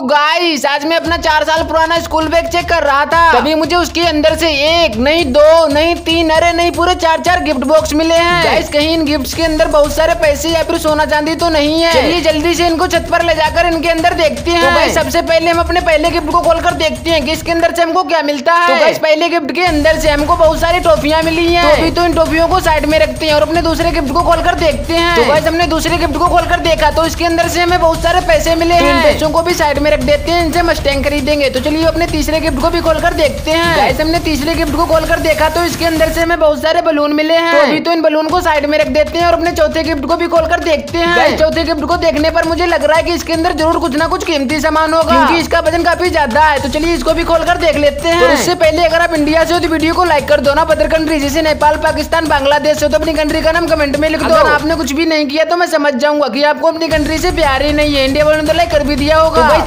तो गाइस आज मैं अपना चार साल पुराना स्कूल बैग चेक कर रहा था। तभी मुझे उसके अंदर से एक नहीं दो नहीं तीन अरे नहीं पूरे चार चार गिफ्ट बॉक्स मिले हैं। गाइस कहीं इन गिफ्ट्स के अंदर बहुत सारे पैसे या फिर सोना चांदी तो नहीं है। चलिए जल्दी से इनको छत पर ले जाकर इनके अंदर देखते हैं। तो गाइस सबसे पहले हम अपने पहले गिफ्ट को खोल कर देखते हैं की इसके अंदर से हमको क्या मिलता है। तो गाइस पहले गिफ्ट के अंदर से हमको बहुत सारी टॉफियाँ मिली है। तो अभी तो इन टॉफियों को साइड में रखते हैं और अपने दूसरे गिफ्ट को खोलकर देखते हैं। तो गाइस हमने दूसरे गिफ्ट को खोलकर देखा तो इसके अंदर से हमें बहुत सारे पैसे मिले हैं। पैसों को भी साइड में रख देते हैं इनसे मस्टैंग खरीदेंगे। तो चलिए अपने तीसरे गिफ्ट को भी खोल कर देखते हैं। गाइस हमने तीसरे गिफ्ट को खोलकर देखा तो इसके अंदर से हमें बहुत सारे बलून मिले हैं। तो अभी तो इन बलून को साइड में रख देते हैं और अपने चौथे गिफ्ट को भी खोलकर देखते हैं। चौथे गिफ्ट को देखने पर मुझे लग रहा है कि इसके अंदर ज़रूर कुछ ना कुछ कीमती सामान होगा। क्योंकि इसका वज़न काफ़ी ज़्यादा है। तो चलिए इसको भी खोलकर देख लेते हैं। तो उससे पहले अगर आप इंडिया से हो तो वीडियो को लाइक कर दो ना। अदर कंट्री जैसे नेपाल पाकिस्तान बांग्लादेश हो तो अपनी कंट्री का नाम कमेंट में लिख दो। आपने कुछ भी नहीं किया तो मैं समझ जाऊँगा कि आपको अपनी कंट्री से प्यार ही नहीं है। इंडिया वालों ने तो लाइक कर भी दिया होगा। भाई